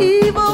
Evil